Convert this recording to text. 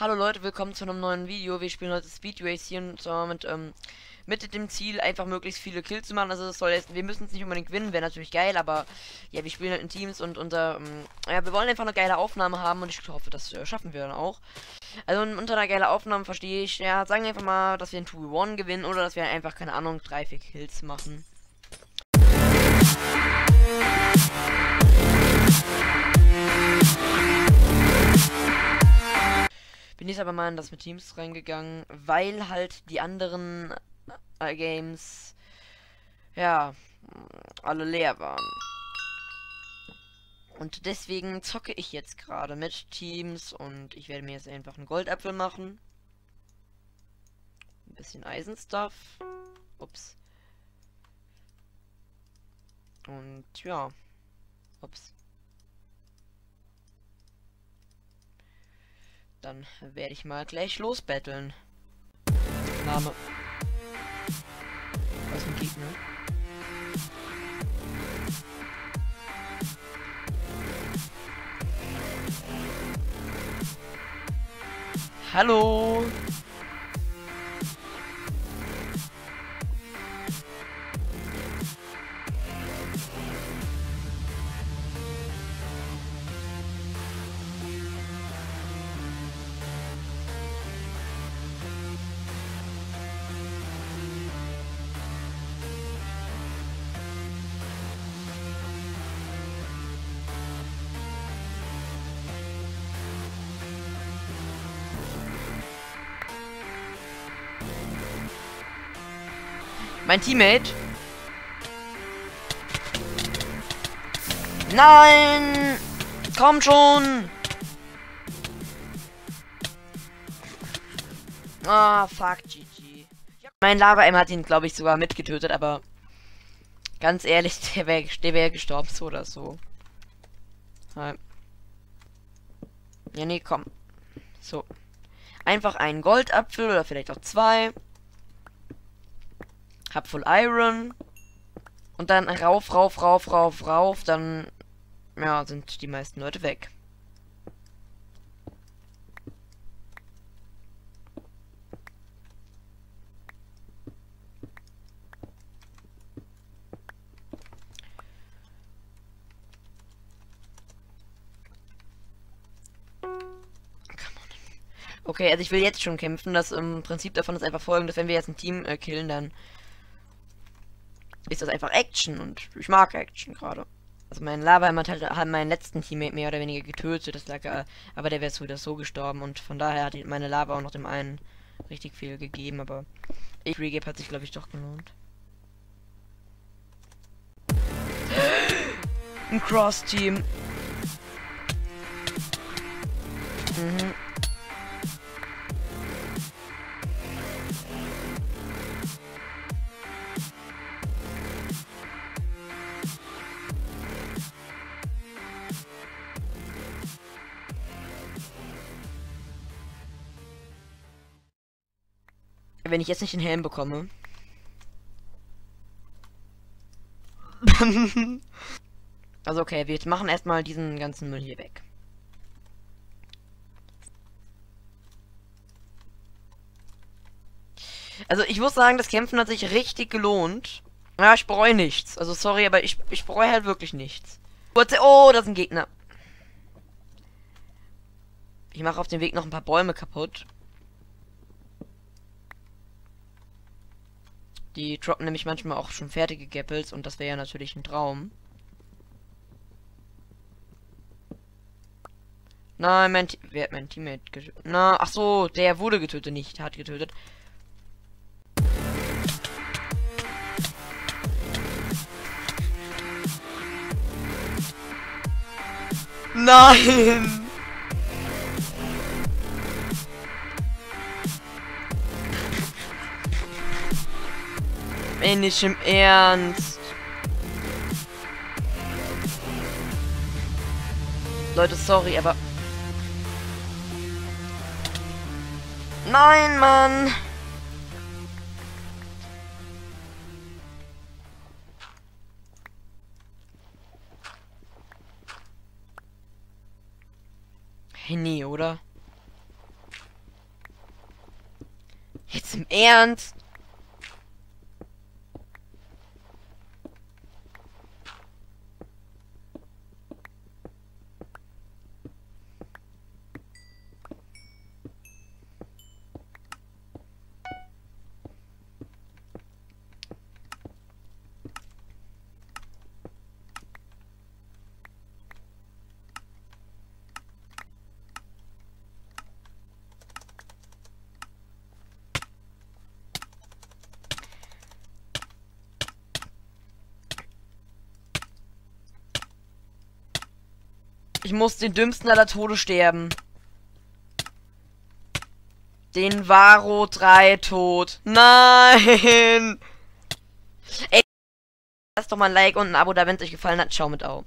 Hallo Leute, willkommen zu einem neuen Video. Wir spielen heute Speed Race hier und zwar mit, ähm, mit dem Ziel, einfach möglichst viele Kills zu machen. Also das soll jetzt, wir müssen es nicht unbedingt gewinnen, wäre natürlich geil, aber ja, wir spielen halt in Teams und unter, ähm, ja, wir wollen einfach eine geile Aufnahme haben und ich hoffe, das äh, schaffen wir dann auch. Also unter einer geile Aufnahme verstehe ich, ja, sagen wir einfach mal, dass wir ein 2-1 gewinnen oder dass wir einfach, keine Ahnung, 3-4 Kills machen. Aber mal in das mit Teams reingegangen, weil halt die anderen äh, Games ja alle leer waren. Und deswegen zocke ich jetzt gerade mit Teams und ich werde mir jetzt einfach einen Goldapfel machen. Ein bisschen Eisenstuff. Ups. Und ja. Ups. Dann werde ich mal gleich losbetteln. Name. Was ein Gegner? Hallo. Mein Teammate. Nein! Komm schon! Ah, oh, fuck, GG. Mein Lava-M hat ihn, glaube ich, sogar mitgetötet, aber ganz ehrlich, der wäre wär gestorben, so oder so. Ja, nee, komm. So. Einfach einen Goldapfel oder vielleicht auch zwei. Hab Full Iron. Und dann rauf, rauf, rauf, rauf, rauf. Dann, ja, sind die meisten Leute weg. Okay, also ich will jetzt schon kämpfen. Das im Prinzip davon ist einfach folgendes, wenn wir jetzt ein Team äh, killen, dann ist das einfach Action und ich mag Action gerade. Also mein Lava hat halt meinen letzten Teammate mehr oder weniger getötet, das lag, äh, aber der wäre so oder so gestorben und von daher hat meine Lava auch noch dem einen richtig viel gegeben, aber ich Regap hat sich glaube ich doch gelohnt. Ein Cross-Team. Mhm. Wenn ich jetzt nicht den Helm bekomme. also okay, wir machen erstmal diesen ganzen Müll hier weg. Also ich muss sagen, das Kämpfen hat sich richtig gelohnt. Ja, ich bereue nichts. Also sorry, aber ich, ich bereue halt wirklich nichts. Oh, da sind Gegner. Ich mache auf dem Weg noch ein paar Bäume kaputt. Die droppen nämlich manchmal auch schon fertige Gappels und das wäre ja natürlich ein Traum. Nein, mein, wer hat mein Teammate getötet? Na, ach so, der wurde getötet, nicht hat getötet. Nein! Ey, nicht im Ernst. Leute, sorry, aber... Nein, Mann! Hey, nee, oder? Jetzt im Ernst? Ich muss den dümmsten aller Tode sterben. Den Varo 3 tot. Nein! Ey, lasst doch mal ein Like und ein Abo da, wenn es euch gefallen hat. Ciao mit Au.